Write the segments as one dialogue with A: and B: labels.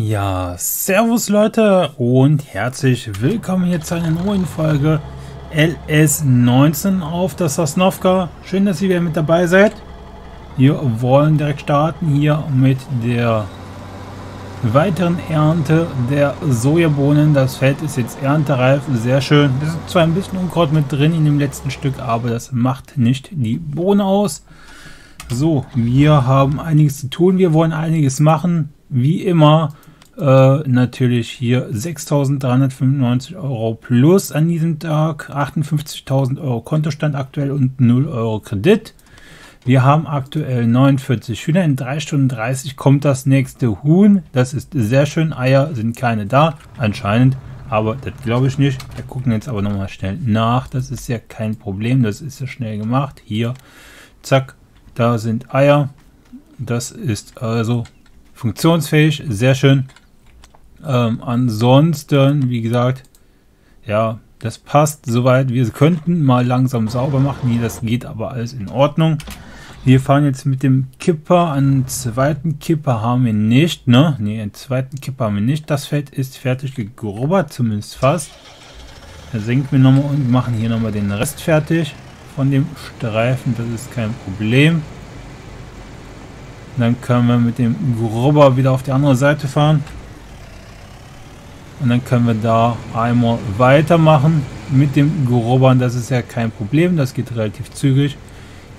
A: Ja, servus Leute und herzlich willkommen hier zu einer neuen Folge LS19 auf der Sosnovka. Schön, dass ihr wieder mit dabei seid. Wir wollen direkt starten hier mit der weiteren Ernte der Sojabohnen. Das Feld ist jetzt erntereif, sehr schön. Es ist zwar ein bisschen Unkraut mit drin in dem letzten Stück, aber das macht nicht die Bohne aus. So, wir haben einiges zu tun, wir wollen einiges machen wie immer äh, natürlich hier 6.395 Euro plus an diesem Tag, 58.000 Euro Kontostand aktuell und 0 Euro Kredit. Wir haben aktuell 49 Hühner. In 3 Stunden 30 kommt das nächste Huhn. Das ist sehr schön. Eier sind keine da, anscheinend. Aber das glaube ich nicht. Wir gucken jetzt aber nochmal schnell nach. Das ist ja kein Problem. Das ist ja schnell gemacht. Hier, zack, da sind Eier. Das ist also funktionsfähig, sehr schön. Ähm, ansonsten, wie gesagt, ja, das passt soweit. Wir könnten mal langsam sauber machen. Hier, das geht aber alles in Ordnung. Wir fahren jetzt mit dem Kipper. Einen zweiten Kipper haben wir nicht, ne? Ne, einen zweiten Kipper haben wir nicht. Das Feld ist fertig gegrubbert, zumindest fast. Da senken wir nochmal und machen hier nochmal den Rest fertig von dem Streifen. Das ist kein Problem. Dann können wir mit dem Grubber wieder auf die andere Seite fahren. Und dann können wir da einmal weitermachen mit dem Grubbern. Das ist ja kein Problem, das geht relativ zügig.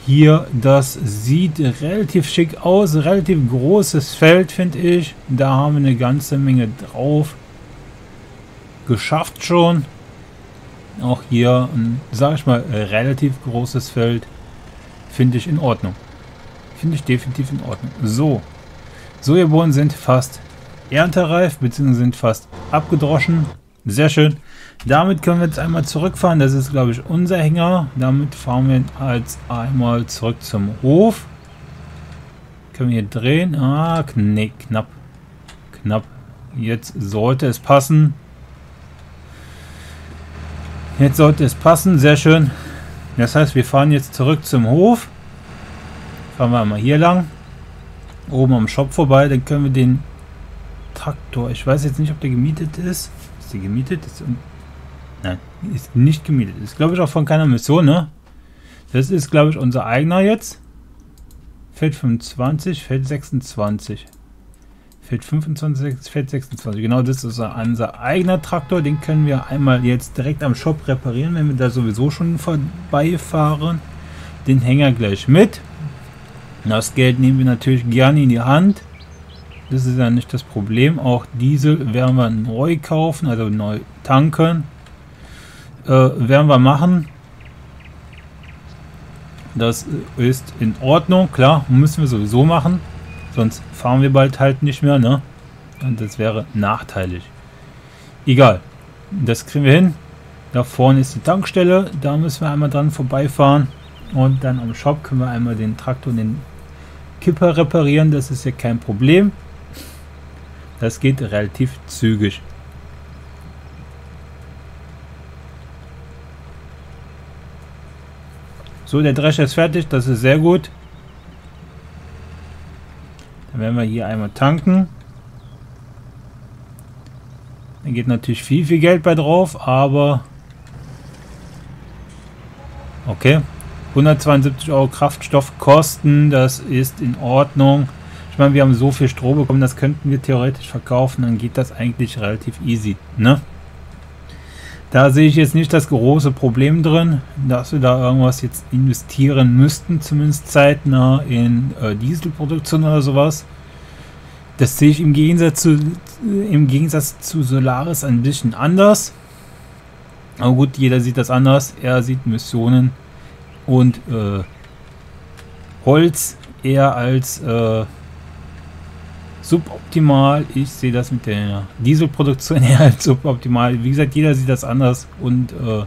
A: Hier, das sieht relativ schick aus, relativ großes Feld, finde ich. Da haben wir eine ganze Menge drauf. Geschafft schon. Auch hier ein, sag ich mal, relativ großes Feld. Finde ich in Ordnung. Finde ich definitiv in Ordnung. So. Sojabohnen sind fast erntereif, beziehungsweise sind fast abgedroschen. Sehr schön. Damit können wir jetzt einmal zurückfahren. Das ist, glaube ich, unser Hänger. Damit fahren wir als einmal zurück zum Hof. Können wir hier drehen? Ah, nee, knapp. Knapp. Jetzt sollte es passen. Jetzt sollte es passen. Sehr schön. Das heißt, wir fahren jetzt zurück zum Hof. Fahren wir mal hier lang. Oben am Shop vorbei. Dann können wir den Traktor. Ich weiß jetzt nicht, ob der gemietet ist. Ist der gemietet? Ist, nein, ist nicht gemietet. Ist, glaube ich, auch von keiner Mission, ne? Das ist, glaube ich, unser eigener jetzt. Feld 25, Feld 26. Feld 25, Feld 26. Genau, das ist unser eigener Traktor. Den können wir einmal jetzt direkt am Shop reparieren, wenn wir da sowieso schon vorbeifahren. Den Hänger gleich mit. Das Geld nehmen wir natürlich gerne in die Hand. Das ist ja nicht das Problem. Auch Diesel werden wir neu kaufen, also neu tanken. Äh, werden wir machen. Das ist in Ordnung. Klar, müssen wir sowieso machen. Sonst fahren wir bald halt nicht mehr. Ne? Und das wäre nachteilig. Egal. Das kriegen wir hin. Da vorne ist die Tankstelle. Da müssen wir einmal dran vorbeifahren. Und dann am Shop können wir einmal den Traktor und den Kipper reparieren. Das ist ja kein Problem. Das geht relativ zügig. So, der Drescher ist fertig. Das ist sehr gut. Dann werden wir hier einmal tanken. Da geht natürlich viel, viel Geld bei drauf, aber... Okay. 172 Euro Kraftstoffkosten, das ist in Ordnung. Ich meine, wir haben so viel Strom bekommen, das könnten wir theoretisch verkaufen, dann geht das eigentlich relativ easy, ne? Da sehe ich jetzt nicht das große Problem drin, dass wir da irgendwas jetzt investieren müssten, zumindest zeitnah in äh, Dieselproduktion oder sowas. Das sehe ich im Gegensatz zu, im Gegensatz zu Solaris ein bisschen anders. Aber gut, jeder sieht das anders. Er sieht Missionen und äh, Holz eher als äh, suboptimal. Ich sehe das mit der Dieselproduktion eher als suboptimal. Wie gesagt, jeder sieht das anders und äh,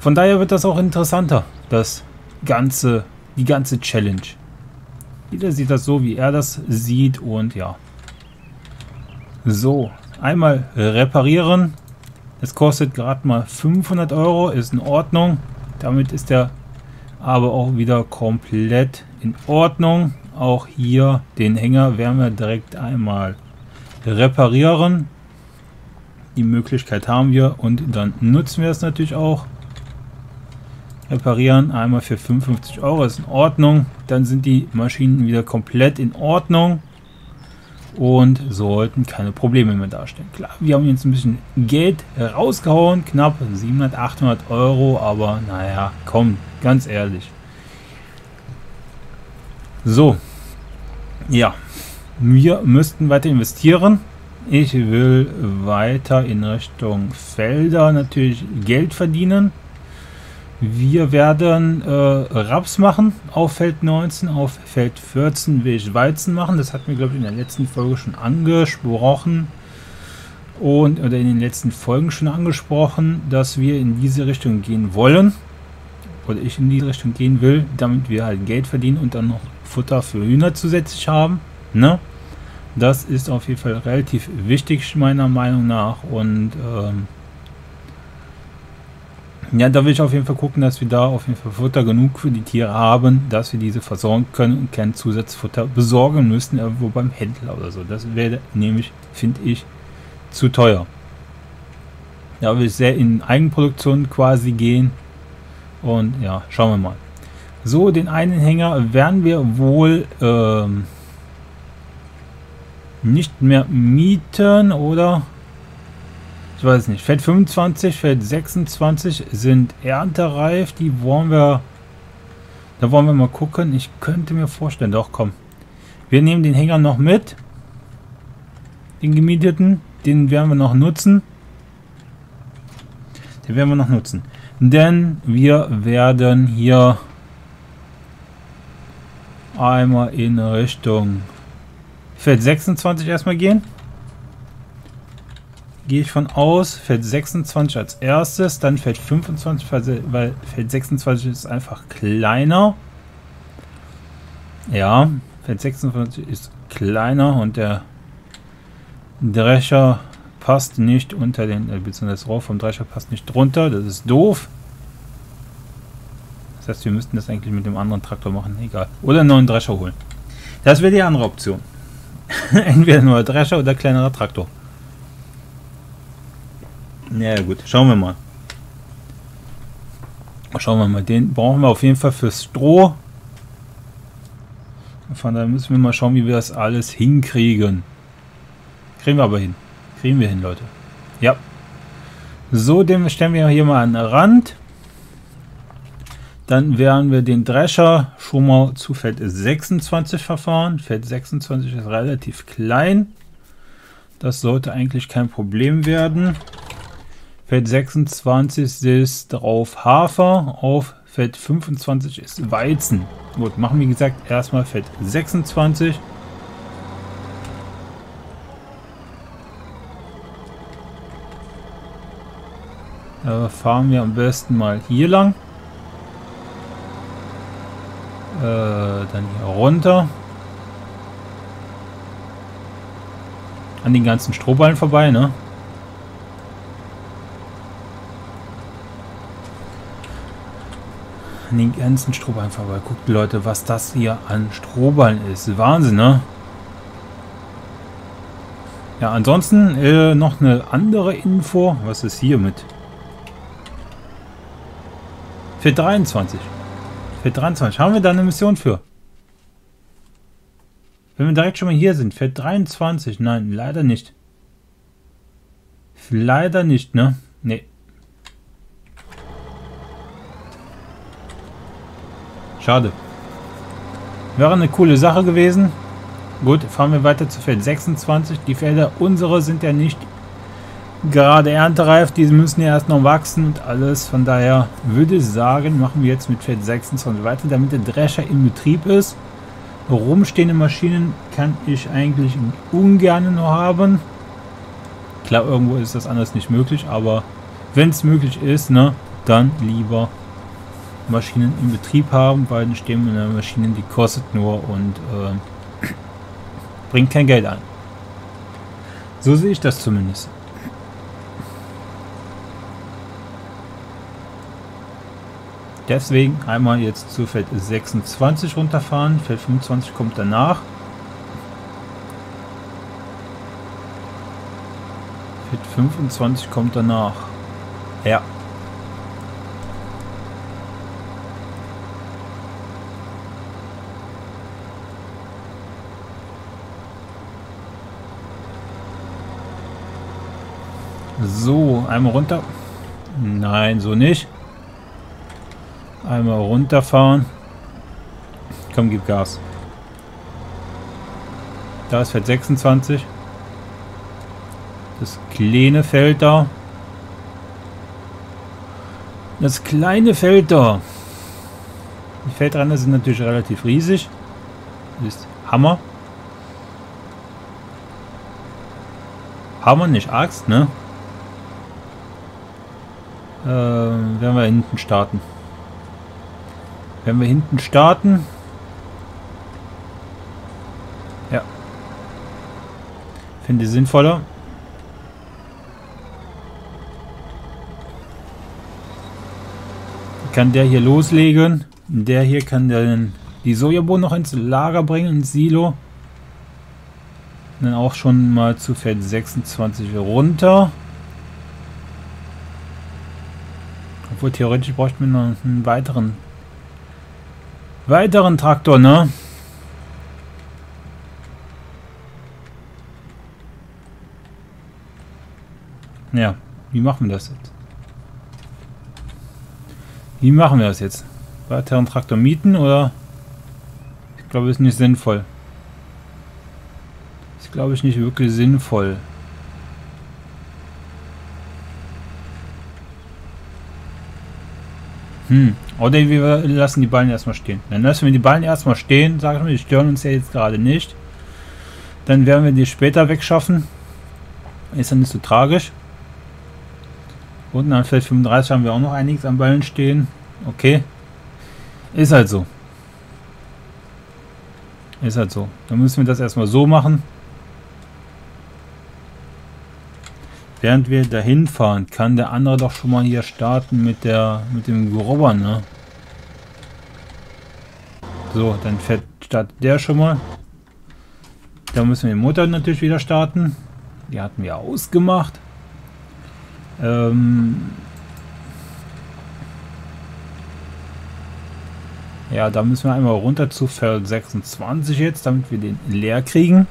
A: von daher wird das auch interessanter, das ganze, die ganze Challenge. Jeder sieht das so, wie er das sieht und ja. So, einmal reparieren. Das kostet gerade mal 500 Euro, ist in Ordnung. Damit ist er aber auch wieder komplett in Ordnung. Auch hier den Hänger werden wir direkt einmal reparieren. Die Möglichkeit haben wir und dann nutzen wir es natürlich auch. Reparieren einmal für 55 Euro ist in Ordnung. Dann sind die Maschinen wieder komplett in Ordnung und sollten keine Probleme mehr darstellen. Klar, wir haben jetzt ein bisschen Geld rausgehauen, knapp 700, 800 Euro, aber naja, komm, ganz ehrlich. So, ja, wir müssten weiter investieren. Ich will weiter in Richtung Felder natürlich Geld verdienen. Wir werden äh, Raps machen auf Feld 19, auf Feld 14 will ich Weizen machen. Das hatten wir, glaube ich, in der letzten Folge schon angesprochen. Und, oder in den letzten Folgen schon angesprochen, dass wir in diese Richtung gehen wollen. Oder ich in diese Richtung gehen will, damit wir halt Geld verdienen und dann noch Futter für Hühner zusätzlich haben. Ne? Das ist auf jeden Fall relativ wichtig, meiner Meinung nach. Und ähm, ja, da will ich auf jeden Fall gucken, dass wir da auf jeden Fall Futter genug für die Tiere haben, dass wir diese versorgen können und kein Zusatzfutter besorgen müssen, irgendwo beim Händler oder so. Das wäre nämlich, finde ich, zu teuer. Da will ich sehr in Eigenproduktion quasi gehen. Und ja, schauen wir mal. So, den einen Hänger werden wir wohl ähm, nicht mehr mieten, oder? Ich weiß nicht, Feld 25, Feld 26 sind erntereif. Die wollen wir, da wollen wir mal gucken. Ich könnte mir vorstellen, doch komm. Wir nehmen den Hänger noch mit. Den gemieteten, den werden wir noch nutzen. Den werden wir noch nutzen. Denn wir werden hier einmal in Richtung Feld 26 erstmal gehen gehe ich von aus, Feld 26 als erstes, dann Feld 25, weil Feld 26 ist einfach kleiner. Ja, Feld 26 ist kleiner und der Drescher passt nicht unter den, äh, beziehungsweise das Rohr vom Drescher passt nicht drunter, das ist doof. Das heißt, wir müssten das eigentlich mit dem anderen Traktor machen, egal. Oder einen neuen Drescher holen. Das wäre die andere Option. Entweder neuer Drescher oder kleinerer Traktor. Ja gut, schauen wir mal. Schauen wir mal, den brauchen wir auf jeden Fall fürs Stroh. Von daher müssen wir mal schauen, wie wir das alles hinkriegen. Kriegen wir aber hin. Kriegen wir hin, Leute. Ja. So, den stellen wir hier mal an den Rand. Dann werden wir den Drescher schon mal zu Feld 26 verfahren. Feld 26 ist relativ klein. Das sollte eigentlich kein Problem werden. Feld 26 ist drauf Hafer, auf Feld 25 ist Weizen. Gut, machen wir wie gesagt erstmal Feld 26. Da fahren wir am besten mal hier lang. Äh, dann hier runter. An den ganzen Strohballen vorbei, ne? An den ganzen Strohballen vorbei. Guckt Leute, was das hier an Strohballen ist. Wahnsinn, ne? Ja, ansonsten äh, noch eine andere Info. Was ist hier mit? Für 23. Für 23. Haben wir da eine Mission für? Wenn wir direkt schon mal hier sind. Für 23. Nein, leider nicht. Leider nicht, ne? Nee. Schade. Wäre eine coole Sache gewesen. Gut, fahren wir weiter zu Feld 26. Die Felder unsere sind ja nicht gerade erntereif. Diese müssen ja erst noch wachsen und alles. Von daher würde ich sagen, machen wir jetzt mit Feld 26 weiter, damit der Drescher in Betrieb ist. Rumstehende Maschinen kann ich eigentlich ungern nur haben. Klar, irgendwo ist das anders nicht möglich, aber wenn es möglich ist, ne, dann lieber Maschinen in Betrieb haben, weil dann stehen wir Maschinen, die kostet nur und äh, bringt kein Geld ein. So sehe ich das zumindest. Deswegen einmal jetzt zu Feld 26 runterfahren. Feld 25 kommt danach. Mit 25 kommt danach. Ja. So, einmal runter. Nein, so nicht. Einmal runterfahren. Komm, gib Gas. Da ist Feld 26. Das kleine Feld da. Das kleine Feld da. Die Feldränder sind natürlich relativ riesig. Das ist Hammer. Hammer, nicht Axt, ne? Äh, werden wir hinten starten. Wenn wir hinten starten. Ja. Finde ich sinnvoller. Kann der hier loslegen. Der hier kann dann die Sojabohnen noch ins Lager bringen, ins Silo. Dann auch schon mal zu Feld 26 runter. Obwohl theoretisch bräuchten wir noch einen weiteren weiteren Traktor, ne? Ja, wie machen wir das jetzt? Wie machen wir das jetzt? Weiteren Traktor mieten oder? Ich glaube, ist nicht sinnvoll. Ist, glaube ich, nicht wirklich sinnvoll. Hm. Oder wir lassen die Ballen erstmal stehen. Dann lassen wir die Ballen erstmal stehen. Sagen wir, die stören uns ja jetzt gerade nicht. Dann werden wir die später wegschaffen. Ist ja nicht so tragisch. Unten an Feld 35 haben wir auch noch einiges an Ballen stehen. Okay. Ist halt so. Ist halt so. Dann müssen wir das erstmal so machen. Während wir dahin fahren, kann der andere doch schon mal hier starten mit der mit dem Grobber, ne? So, dann fährt startet der schon mal. Da müssen wir den Motor natürlich wieder starten. Die hatten wir ausgemacht. Ähm ja, da müssen wir einmal runter zu Feld 26 jetzt, damit wir den leer kriegen.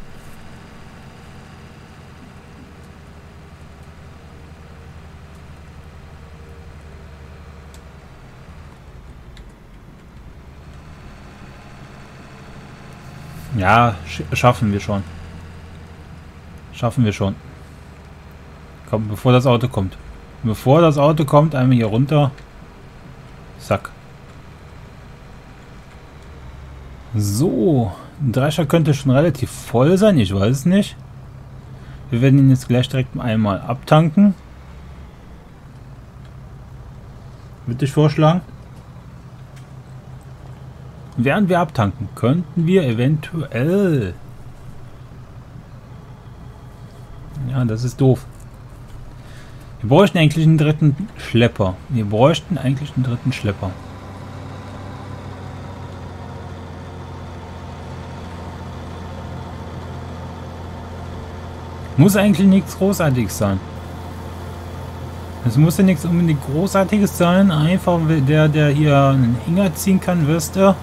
A: Ja, sch schaffen wir schon. Schaffen wir schon. Komm, bevor das Auto kommt. Bevor das Auto kommt, einmal hier runter. Zack. So, ein Drescher könnte schon relativ voll sein, ich weiß es nicht. Wir werden ihn jetzt gleich direkt einmal abtanken. Würde ich vorschlagen. Während wir abtanken, könnten wir eventuell... Ja, das ist doof. Wir bräuchten eigentlich einen dritten Schlepper. Wir bräuchten eigentlich einen dritten Schlepper. Muss eigentlich nichts Großartiges sein. Es muss ja nichts unbedingt Großartiges sein. Einfach der, der hier einen Hänger ziehen kann, wirst du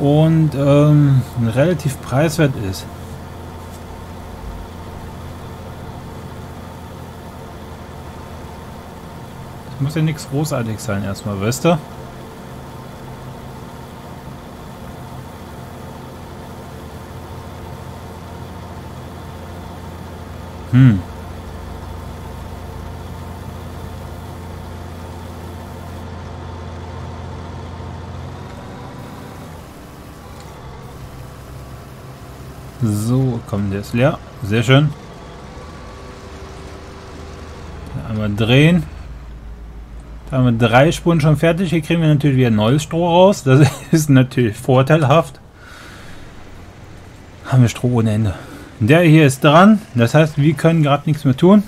A: und ähm, relativ preiswert ist. Das muss ja nichts großartig sein erstmal, weißt du? Hm. So, komm, der ist leer. Sehr schön. Einmal drehen. Da haben wir drei Spuren schon fertig. Hier kriegen wir natürlich wieder neues Stroh raus. Das ist natürlich vorteilhaft. Haben wir Stroh ohne Ende. Der hier ist dran. Das heißt, wir können gerade nichts mehr tun.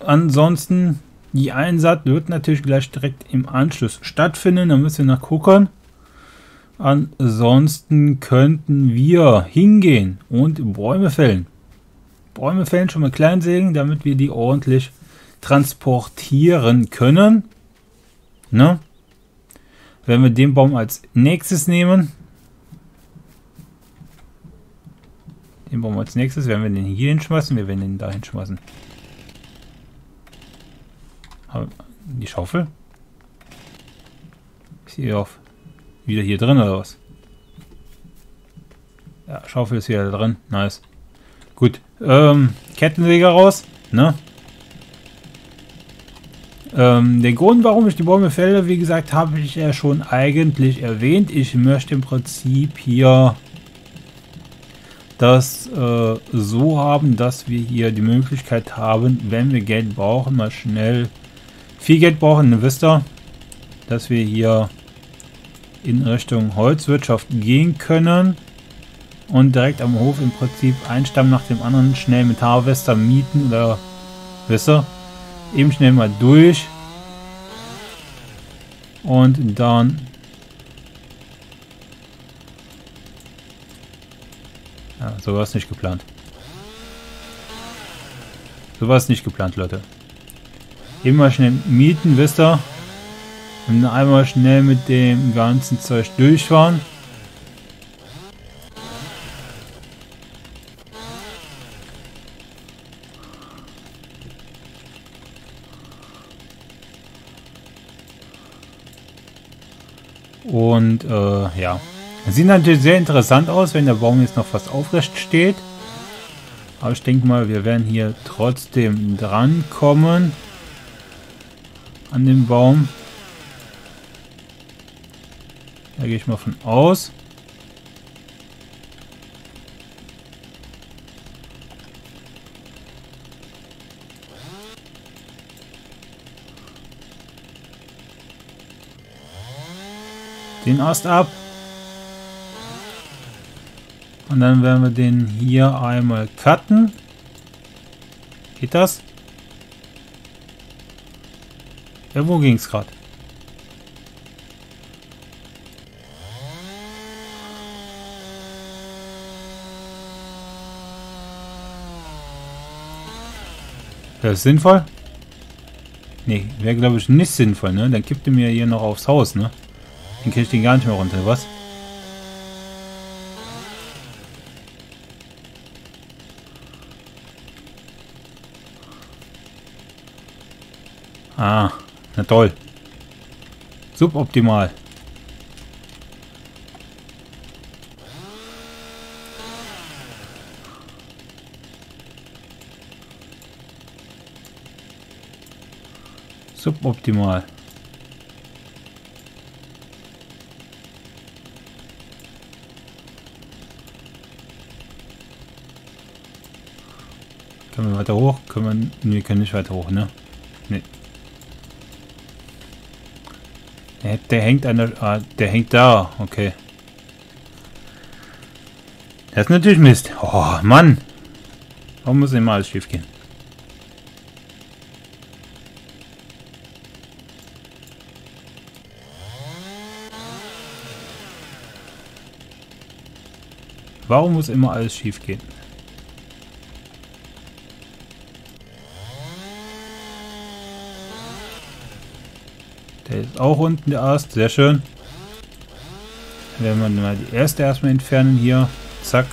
A: Ansonsten, die Einsatz wird natürlich gleich direkt im Anschluss stattfinden. Da müssen wir nach gucken. Ansonsten könnten wir hingehen und Bäume fällen. Bäume fällen schon mal Kleinsägen, damit wir die ordentlich transportieren können. Ne? Wenn wir den Baum als nächstes nehmen, den Baum als nächstes, werden wir den hier hinschmeißen, wir werden den da hinschmeißen. Die Schaufel? Ist hier auf wieder hier drin oder was? Ja, Schaufel ist wieder drin. Nice. Gut. Ähm, Kettensäger raus. Ne? Ähm, den Grund, warum ich die Bäume fälle, wie gesagt, habe ich ja schon eigentlich erwähnt. Ich möchte im Prinzip hier das äh, so haben, dass wir hier die Möglichkeit haben, wenn wir Geld brauchen, mal schnell viel Geld brauchen, ne, wisst ihr, dass wir hier in Richtung Holzwirtschaft gehen können und direkt am Hof im Prinzip ein Stamm nach dem anderen schnell mit Harvester mieten oder ihr, eben schnell mal durch und dann ja, so war es nicht geplant. So war es nicht geplant, Leute. Immer schnell mieten, wisst ihr? Und einmal schnell mit dem ganzen Zeug durchfahren. Und äh, ja. Sieht natürlich sehr interessant aus, wenn der Baum jetzt noch fast aufrecht steht. Aber ich denke mal, wir werden hier trotzdem drankommen an den Baum. Da gehe ich mal von aus. den Ast ab. Und dann werden wir den hier einmal cutten. Geht das? Ja, wo ging es gerade? Das ist sinnvoll? Nee, wäre glaube ich nicht sinnvoll, ne? Dann kippt er mir hier noch aufs Haus, ne? Dann kriege ich den gar nicht mehr runter, was? Ah, na toll. Suboptimal. Suboptimal. Können wir weiter hoch? Können wir. Wir können nicht weiter hoch, ne? Ne. Der, der hängt an der. Ah, der hängt da. Okay. Das ist natürlich Mist. Oh, Mann. Warum muss immer alles schief gehen? Warum muss immer alles schief gehen? Der ist auch unten, der Ast. Sehr schön. Dann werden wir mal die erste erstmal entfernen hier. Zack.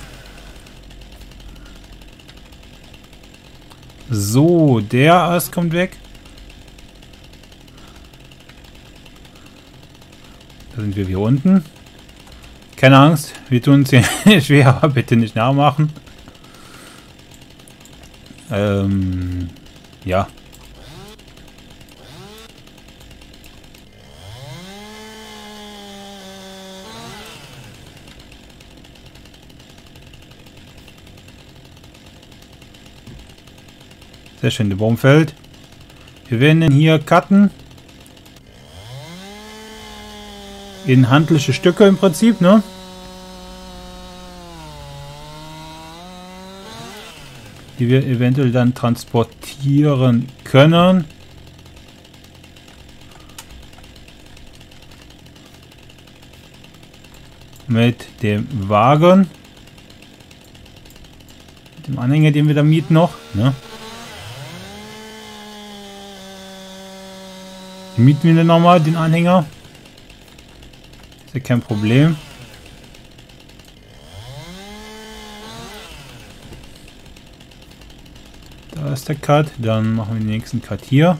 A: So, der Ast kommt weg. Da sind wir hier unten. Keine Angst, wir tun es hier schwer, aber bitte nicht nachmachen. Ähm, ja. Sehr schön, der Baum fällt. Wir werden ihn hier cutten. In handliche Stücke im Prinzip, ne? Die wir eventuell dann transportieren können. Mit dem Wagen. Den Anhänger, den wir da mieten noch. Ne? Mieten wir den nochmal, den Anhänger. Ist ja kein Problem. Da ist der Cut. Dann machen wir den nächsten Cut hier.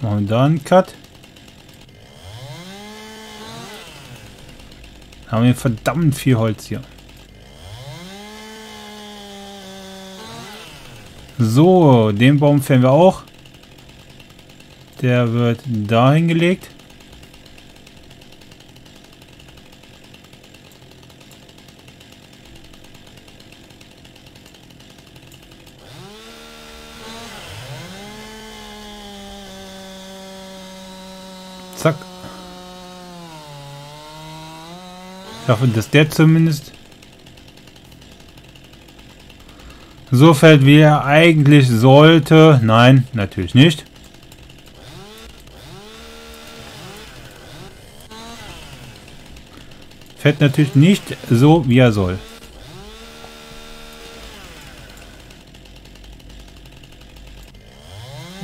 A: Machen wir da einen Cut. Haben wir verdammt viel Holz hier. So, den Baum fällen wir auch. Der wird dahin gelegt. Zack. Ich hoffe, dass der zumindest so fällt, wie er eigentlich sollte. Nein, natürlich nicht. Fällt natürlich nicht so, wie er soll.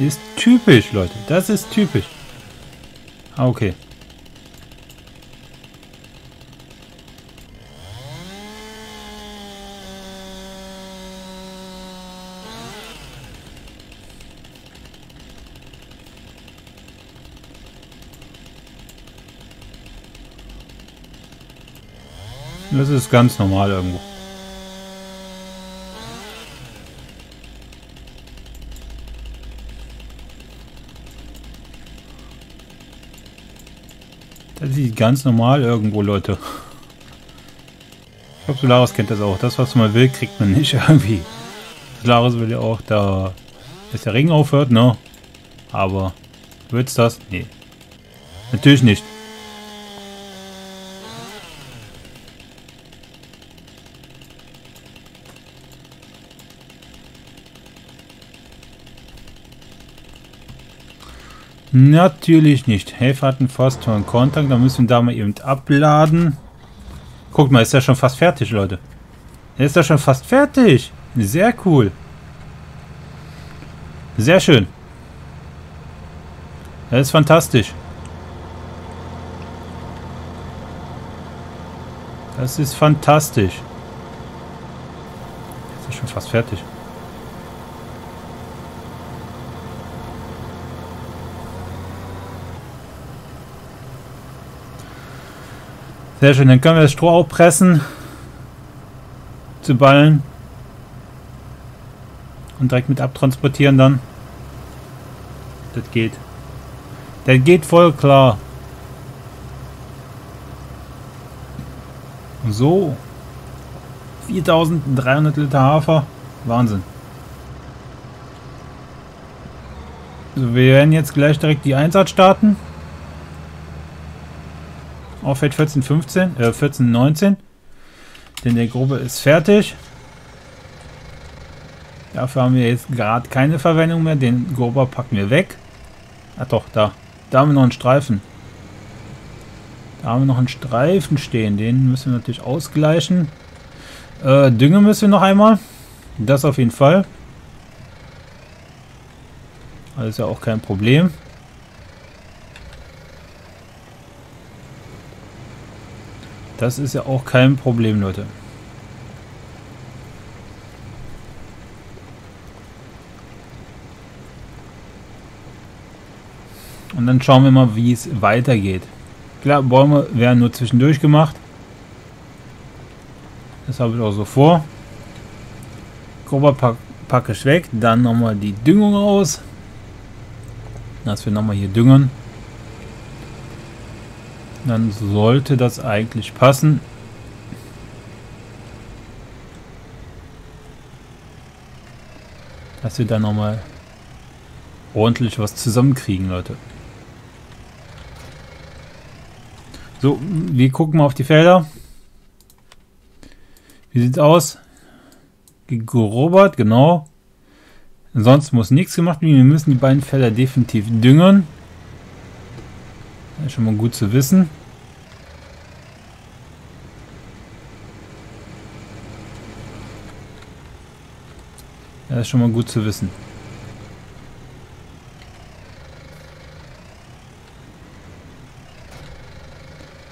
A: Ist typisch, Leute. Das ist typisch. Ah, okay. Das ist ganz normal irgendwo. Das ist ganz normal irgendwo, Leute. Ich glaube, Solaris kennt das auch. Das, was man will, kriegt man nicht irgendwie. Solaris will ja auch da, dass der Regen aufhört, ne? Aber wird's das? Nee. Natürlich nicht. Natürlich nicht. Helfer fast einen Kontakt. Da müssen wir da mal eben abladen. Guckt mal, ist ja schon fast fertig, Leute. Er ist ja schon fast fertig. Sehr cool. Sehr schön. Das ist fantastisch. Das ist fantastisch. Ist ja schon fast fertig. Sehr schön, dann können wir das Stroh auch pressen. Zu Ballen. Und direkt mit abtransportieren dann. Das geht. Das geht voll klar. So. 4300 Liter Hafer. Wahnsinn. So, wir werden jetzt gleich direkt die Einsatz starten auf Feld 14, 15, äh, 14, 19. Denn der Grube ist fertig. Dafür haben wir jetzt gerade keine Verwendung mehr. Den Grober packen wir weg. Ach doch, da. Da haben wir noch einen Streifen. Da haben wir noch einen Streifen stehen. Den müssen wir natürlich ausgleichen. Äh, Dünger müssen wir noch einmal. Das auf jeden Fall. Das ist ja auch kein Problem. Das ist ja auch kein Problem, Leute. Und dann schauen wir mal, wie es weitergeht. Klar, Bäume werden nur zwischendurch gemacht. Das habe ich auch so vor. Grober pack, packe ich weg. Dann nochmal die Düngung aus. Dass wir nochmal hier düngen. Dann sollte das eigentlich passen. Dass wir da nochmal ordentlich was zusammenkriegen, Leute. So, wir gucken mal auf die Felder. Wie sieht's aus? gegrubbert, genau. Sonst muss nichts gemacht werden. Wir müssen die beiden Felder definitiv düngen. Ist schon mal gut zu wissen. Das ist schon mal gut zu wissen.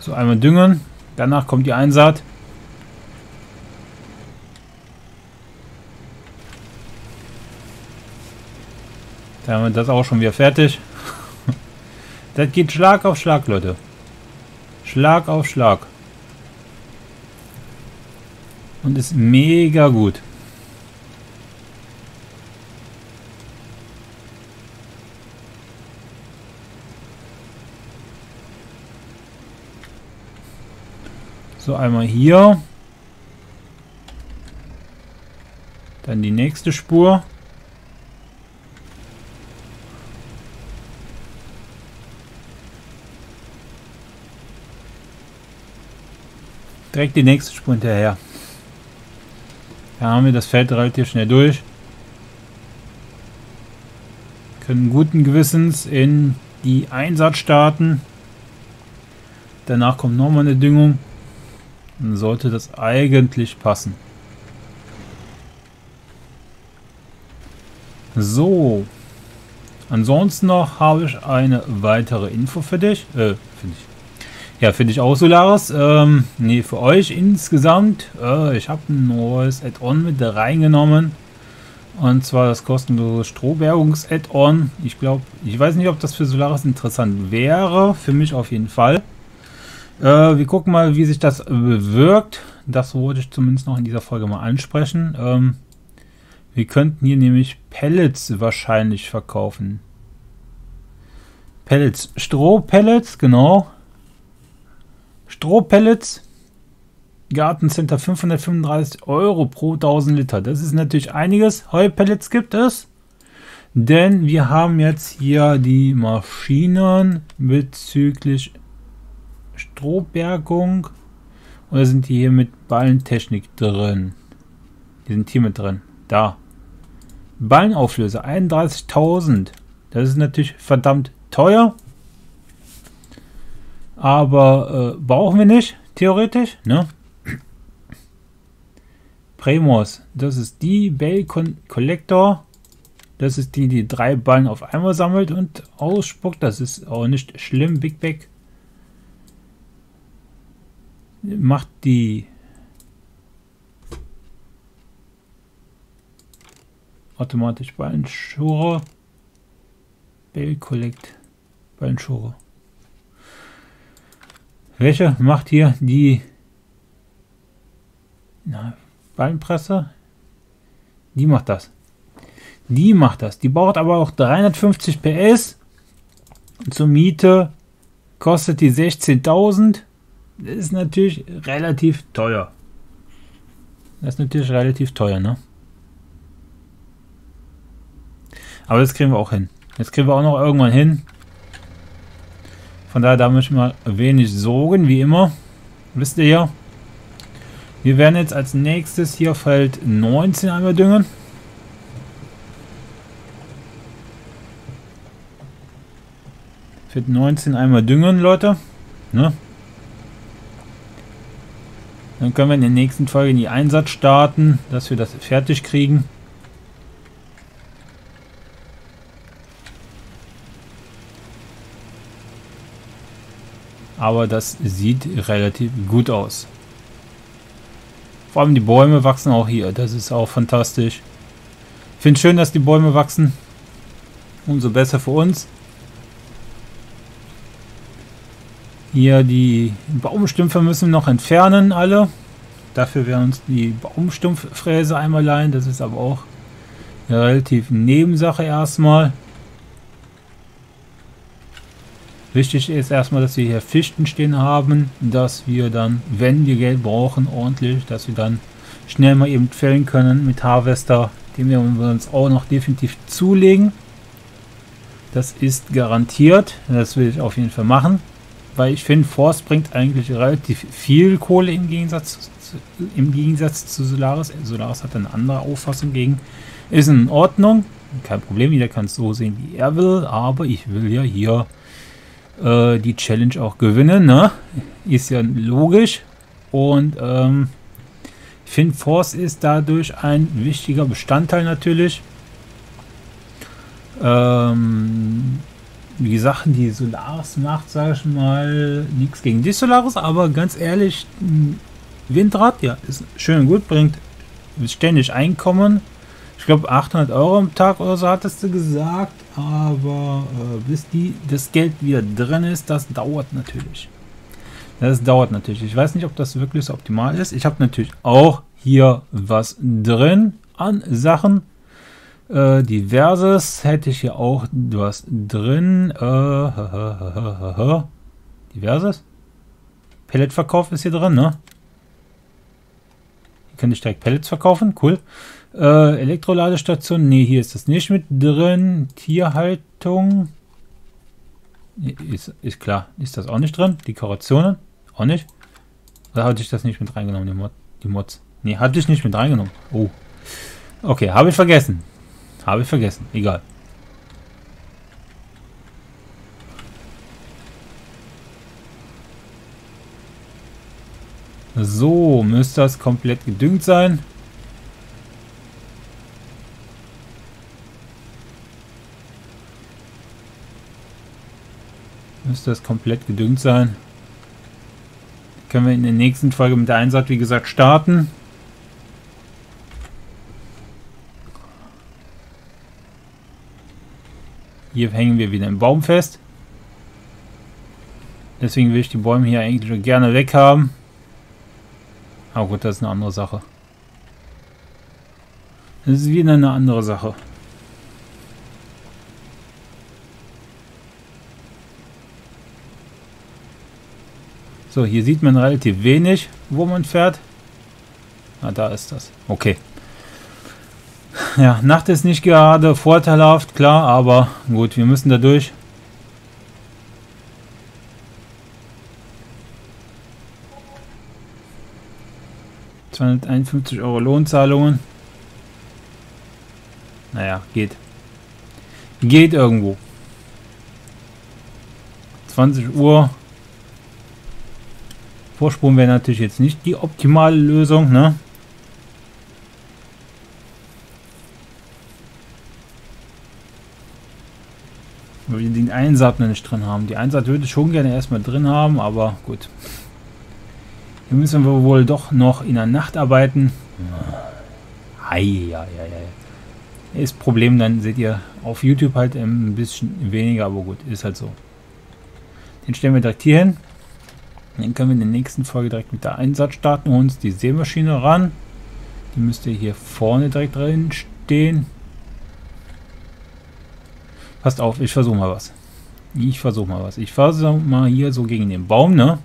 A: So, einmal düngen. Danach kommt die Einsaat. Da haben wir das auch schon wieder fertig. Das geht Schlag auf Schlag, Leute. Schlag auf Schlag. Und ist mega gut. So, einmal hier. Dann die nächste Spur. Direkt die nächste Spur hinterher. Da haben wir das Feld relativ schnell durch. Können guten Gewissens in die Einsatz starten. Danach kommt nochmal eine Düngung. Dann sollte das eigentlich passen. So. Ansonsten noch habe ich eine weitere Info für dich. Äh. Ja, finde ich auch Solaris. Ähm, nee, für euch insgesamt. Äh, ich habe ein neues Add-on mit reingenommen. Und zwar das kostenlose Strohbergungs-Add-on. Ich glaube, ich weiß nicht, ob das für Solaris interessant wäre. Für mich auf jeden Fall. Äh, wir gucken mal, wie sich das bewirkt. Das wollte ich zumindest noch in dieser Folge mal ansprechen. Ähm, wir könnten hier nämlich Pellets wahrscheinlich verkaufen. Pellets, Strohpellets, genau. Strohpellets. Gartencenter 535 Euro pro 1000 Liter. Das ist natürlich einiges. Heupellets gibt es. Denn wir haben jetzt hier die Maschinen bezüglich Strohbergung. Oder sind die hier mit Ballentechnik drin? Die sind hier mit drin. Da. Ballenauflöser 31.000. Das ist natürlich verdammt teuer. Aber äh, brauchen wir nicht, theoretisch. Ne? Premos, das ist die Bell Collector. Das ist die, die drei Ballen auf einmal sammelt und ausspuckt. Das ist auch nicht schlimm. Big Bag macht die automatisch Ballenschore. Bell Collect Ballenschore. Welche macht hier die na, Ballenpresse? Die macht das. Die macht das. Die braucht aber auch 350 PS. Zur Miete kostet die 16.000. Das ist natürlich relativ teuer. Das ist natürlich relativ teuer, ne? Aber das kriegen wir auch hin. Jetzt kriegen wir auch noch irgendwann hin, von daher, da müssen wir wenig sorgen, wie immer. Wisst ihr ja. Wir werden jetzt als nächstes hier Feld 19 einmal düngen. Feld 19 einmal düngen, Leute. Ne? Dann können wir in der nächsten Folge in die Einsatz starten, dass wir das fertig kriegen. Aber das sieht relativ gut aus. Vor allem die Bäume wachsen auch hier, das ist auch fantastisch. Ich finde schön, dass die Bäume wachsen. Umso besser für uns. Hier die Baumstümpfe müssen wir noch entfernen, alle. Dafür werden uns die Baumstumpffräse einmal leihen. Das ist aber auch eine relativ Nebensache erstmal. Wichtig ist erstmal, dass wir hier Fichten stehen haben, dass wir dann, wenn wir Geld brauchen, ordentlich, dass wir dann schnell mal eben fällen können mit Harvester, den wir uns auch noch definitiv zulegen. Das ist garantiert, das will ich auf jeden Fall machen, weil ich finde, Forst bringt eigentlich relativ viel Kohle im Gegensatz im Gegensatz zu Solaris. Solaris hat eine andere Auffassung gegen. Ist in Ordnung, kein Problem, jeder kann es so sehen, wie er will, aber ich will ja hier äh, die Challenge auch gewinnen, ne? Ist ja logisch. Und ähm, finde, Force ist dadurch ein wichtiger Bestandteil natürlich. Ähm, die Sachen, die Solaris macht, sage ich mal, nichts gegen die Solaris, aber ganz ehrlich, Windrad, ja, ist schön und gut, bringt ständig Einkommen. Ich glaube 800 Euro am Tag oder so hattest du gesagt, aber äh, bis die, das Geld wieder drin ist, das dauert natürlich. Das dauert natürlich. Ich weiß nicht, ob das wirklich so optimal ist. Ich habe natürlich auch hier was drin an Sachen. Äh, diverses hätte ich hier auch was drin. Äh, diverses. Pelletverkauf ist hier drin, ne? Kann ich direkt Pellets verkaufen. Cool. Äh, Elektroladestation. Ne, hier ist das nicht mit drin. Tierhaltung. Ist, ist klar. Ist das auch nicht drin? Dekorationen. Auch nicht? Oder hatte ich das nicht mit reingenommen, die, Mod, die Mods? Ne, hatte ich nicht mit reingenommen. Oh. Okay, habe ich vergessen. Habe ich vergessen. Egal. So, müsste das komplett gedüngt sein. Müsste das komplett gedüngt sein können wir in der nächsten Folge mit der Einsatz, wie gesagt, starten. Hier hängen wir wieder im Baum fest. Deswegen will ich die Bäume hier eigentlich gerne weg haben. Aber gut, das ist eine andere Sache. Das ist wieder eine andere Sache. So, hier sieht man relativ wenig, wo man fährt. Ah, da ist das. Okay. Ja, Nacht ist nicht gerade vorteilhaft, klar, aber gut, wir müssen da durch. ...251 Euro Lohnzahlungen. Naja, geht. Geht irgendwo. 20 Uhr. Vorsprung wäre natürlich jetzt nicht die optimale Lösung, ne? Weil wir den Einsaat noch nicht drin haben. Die Einsaat würde ich schon gerne erstmal drin haben, aber gut. Hier müssen wir wohl doch noch in der Nacht arbeiten. Ei, ja, ja, ja. Ist Problem, dann seht ihr auf YouTube halt ein bisschen weniger, aber gut, ist halt so. Den stellen wir direkt hier hin. Dann können wir in der nächsten Folge direkt mit der Einsatz starten. Holen uns die Sämaschine ran. Die müsste hier vorne direkt drin stehen. Passt auf, ich versuche mal was. Ich versuche mal was. Ich versuche mal hier so gegen den Baum, ne?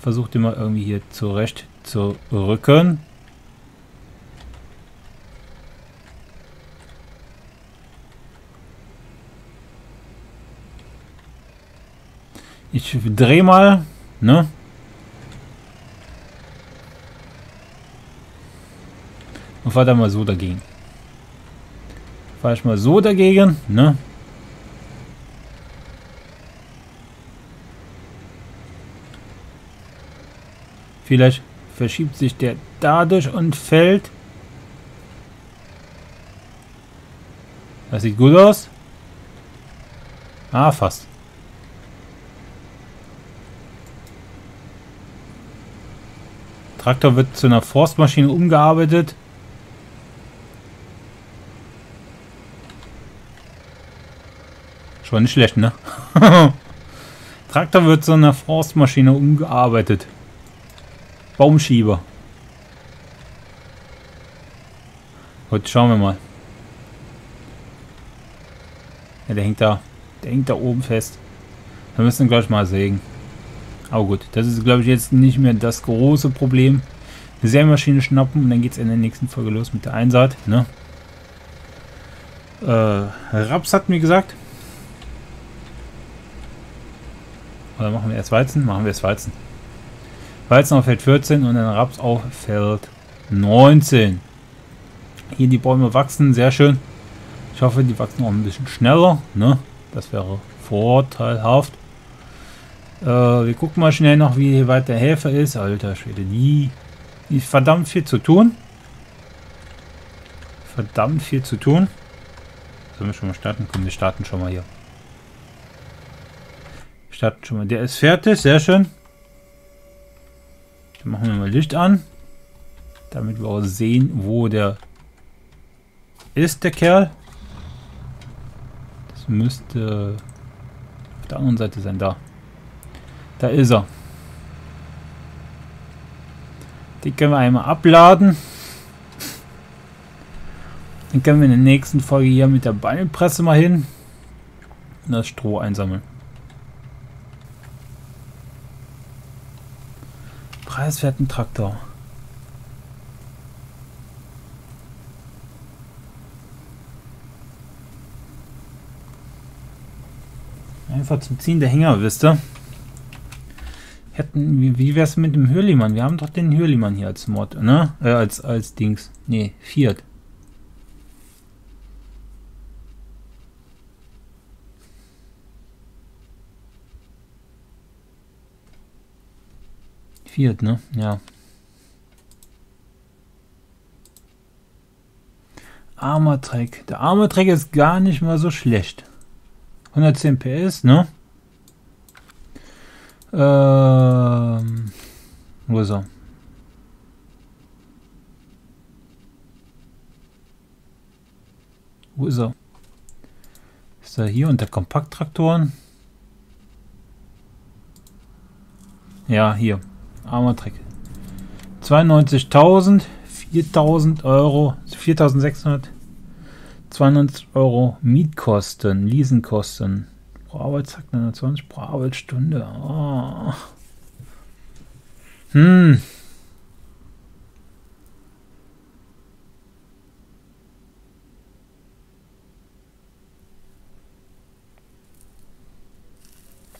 A: Versucht immer irgendwie hier zurecht zu rücken. Ich drehe mal, ne? Und fahre dann mal so dagegen. Fahre ich mal so dagegen, ne? Vielleicht verschiebt sich der dadurch und fällt. Das sieht gut aus. Ah, fast. Traktor wird zu einer Forstmaschine umgearbeitet. Schon nicht schlecht, ne? Traktor wird zu einer Forstmaschine umgearbeitet. Baumschieber. Gut, schauen wir mal. Ja, der hängt da. Der hängt da oben fest. Wir müssen gleich mal sägen. Aber gut, das ist glaube ich jetzt nicht mehr das große Problem. Eine Sämaschine schnappen und dann geht es in der nächsten Folge los mit der Einsaat. Ne? Äh, Raps hat mir gesagt. Oder machen wir erst Weizen? Machen wir erst Weizen. Weizen auf Feld 14 und dann Raps auf Feld 19. Hier die Bäume wachsen, sehr schön. Ich hoffe, die wachsen auch ein bisschen schneller. Ne? Das wäre vorteilhaft. Äh, wir gucken mal schnell noch, wie weit der Häfer ist. Alter Schwede, die, die verdammt viel zu tun. Verdammt viel zu tun. Sollen wir schon mal starten? Komm, wir starten schon mal hier. Wir starten schon mal. Der ist fertig, sehr schön. Dann machen wir mal Licht an. Damit wir auch sehen, wo der ist, der Kerl. Das müsste auf der anderen Seite sein. Da. Da ist er. Die können wir einmal abladen. Dann können wir in der nächsten Folge hier mit der Beinpresse mal hin und das Stroh einsammeln. Preiswerten Traktor. Einfach zum Ziehen der Hänger, wisst ihr? Hätten, wie, wie wär's mit dem Hürlimann? Wir haben doch den Hürlimann hier als Mod, ne? Äh, als, als Dings. Ne, Fiat. Fiat, ne? Ja. Armor-Track. Der Armor-Track ist gar nicht mal so schlecht. 110 PS, ne? Ähm, wo ist er? Wo ist er? Ist er hier unter Kompakttraktoren? Ja, hier. Armer Trick. 92.000, 4.000 Euro, 4.600, 92 Euro Mietkosten, Leasingkosten. Pro Arbeitstag 29 pro Arbeitsstunde. Oh. Hm.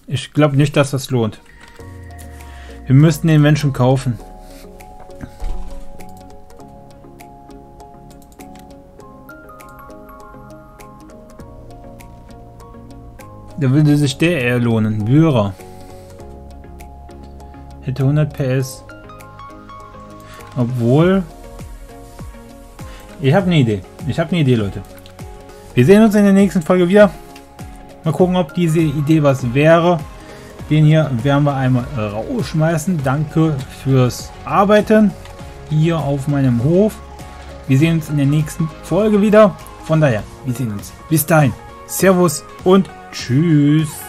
A: Ich glaube nicht, dass das lohnt. Wir müssten den Menschen kaufen. Da würde sich der eher lohnen. Bührer. Hätte 100 PS. Obwohl... Ich habe eine Idee. Ich habe eine Idee, Leute. Wir sehen uns in der nächsten Folge wieder. Mal gucken, ob diese Idee was wäre. Den hier werden wir einmal rausschmeißen. Danke fürs Arbeiten hier auf meinem Hof. Wir sehen uns in der nächsten Folge wieder. Von daher, wir sehen uns. Bis dahin. Servus und Tschüss.